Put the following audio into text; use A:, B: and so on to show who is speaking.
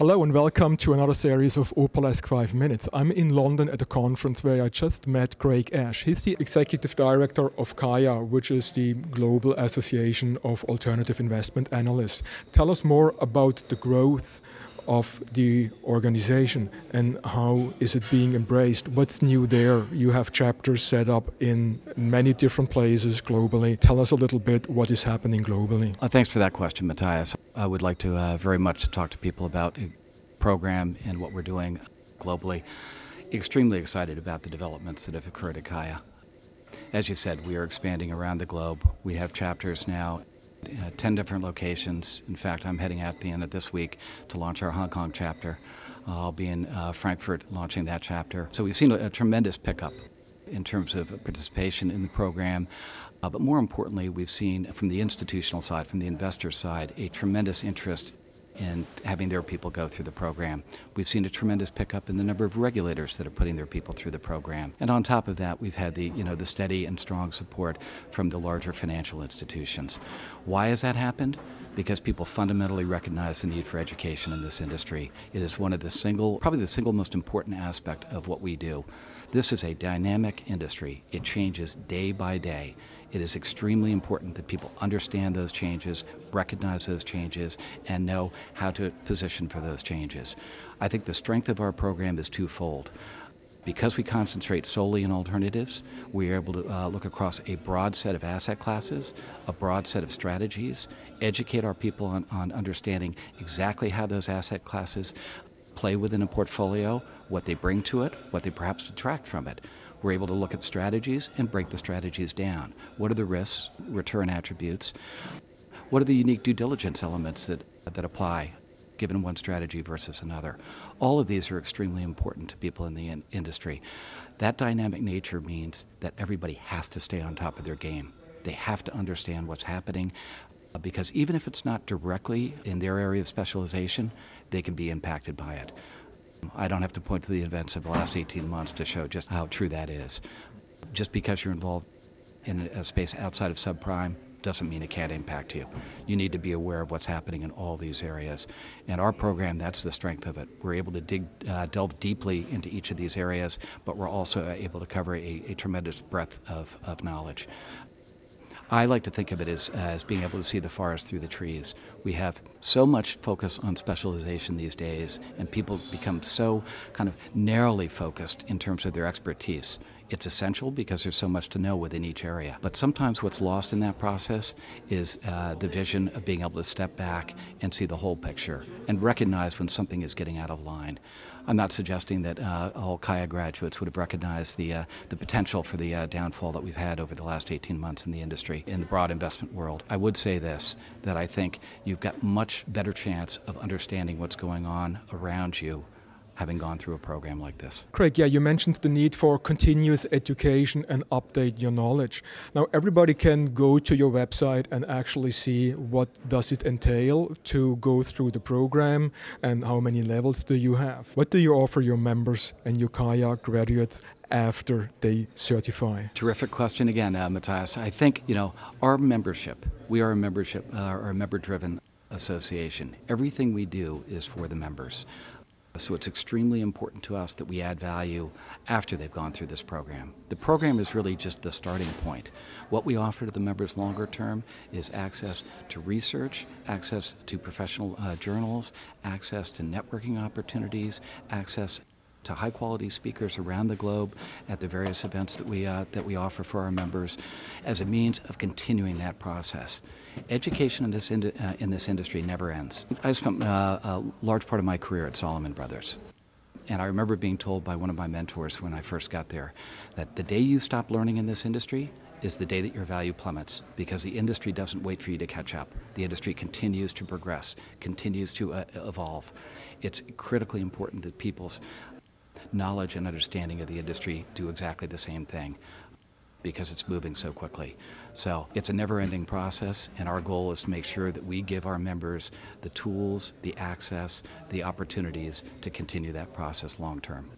A: Hello and welcome to another series of Opalesque 5 Minutes. I'm in London at a conference where I just met Craig Asche. He's the executive director of CAIA, which is the Global Association of Alternative Investment Analysts. Tell us more about the growth of the organization and how is it being embraced? What's new there? You have chapters set up in many different places globally. Tell us a little bit what is happening globally.
B: Uh, thanks for that question, Matthias. I would like to uh, very much talk to people about the program and what we're doing globally. Extremely excited about the developments that have occurred at CAIA. As you said, we are expanding around the globe. We have chapters now uh, 10 different locations. In fact, I'm heading out at the end of this week to launch our Hong Kong chapter. Uh, I'll be in uh, Frankfurt launching that chapter. So we've seen a, a tremendous pickup in terms of participation in the program. Uh, but more importantly, we've seen from the institutional side, from the investor side, a tremendous interest in having their people go through the program. We've seen a tremendous pickup in the number of regulators that are putting their people through the program. And on top of that, we've had the, you know, the steady and strong support from the larger financial institutions. Why has that happened? Because people fundamentally recognize the need for education in this industry. It is one of the single, probably the single most important aspect of what we do. This is a dynamic industry. It changes day by day. It is extremely important that people understand those changes, recognize those changes, and know how to position for those changes. I think the strength of our program is twofold. Because we concentrate solely in alternatives, we are able to uh, look across a broad set of asset classes, a broad set of strategies, educate our people on, on understanding exactly how those asset classes play within a portfolio, what they bring to it, what they perhaps detract from it. We're able to look at strategies and break the strategies down. What are the risks, return attributes? What are the unique due diligence elements that, that apply given one strategy versus another? All of these are extremely important to people in the in industry. That dynamic nature means that everybody has to stay on top of their game. They have to understand what's happening uh, because even if it's not directly in their area of specialization, they can be impacted by it. I don't have to point to the events of the last 18 months to show just how true that is. Just because you're involved in a space outside of subprime doesn't mean it can't impact you. You need to be aware of what's happening in all these areas. And our program, that's the strength of it. We're able to dig, uh, delve deeply into each of these areas, but we're also able to cover a, a tremendous breadth of, of knowledge. I like to think of it as, as being able to see the forest through the trees. We have so much focus on specialization these days, and people become so kind of narrowly focused in terms of their expertise. It's essential because there's so much to know within each area. But sometimes what's lost in that process is uh, the vision of being able to step back and see the whole picture and recognize when something is getting out of line. I'm not suggesting that uh, all CAIA graduates would have recognized the, uh, the potential for the uh, downfall that we've had over the last 18 months in the industry, in the broad investment world. I would say this, that I think you've got much better chance of understanding what's going on around you having gone through a program like this.
A: Craig, yeah, you mentioned the need for continuous education and update your knowledge. Now, everybody can go to your website and actually see what does it entail to go through the program and how many levels do you have. What do you offer your members and your CAIA graduates after they certify?
B: Terrific question again, uh, Matthias. I think, you know, our membership, we are a membership, uh, or a member-driven association. Everything we do is for the members. So it's extremely important to us that we add value after they've gone through this program. The program is really just the starting point. What we offer to the members longer term is access to research, access to professional uh, journals, access to networking opportunities, access to high quality speakers around the globe at the various events that we, uh, that we offer for our members as a means of continuing that process. Education in this, uh, in this industry never ends. I spent uh, a large part of my career at Salomon Brothers. And I remember being told by one of my mentors when I first got there that the day you stop learning in this industry is the day that your value plummets because the industry doesn't wait for you to catch up. The industry continues to progress, continues to uh, evolve. It's critically important that people's knowledge and understanding of the industry do exactly the same thing because it's moving so quickly. So it's a never-ending process, and our goal is to make sure that we give our members the tools, the access, the opportunities to continue that process long term.